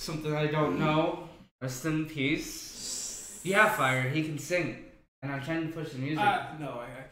something I don't mm. know. Rest in peace. Yeah, Fire, he can sing. And I'm trying to push the music. Uh, no, I, I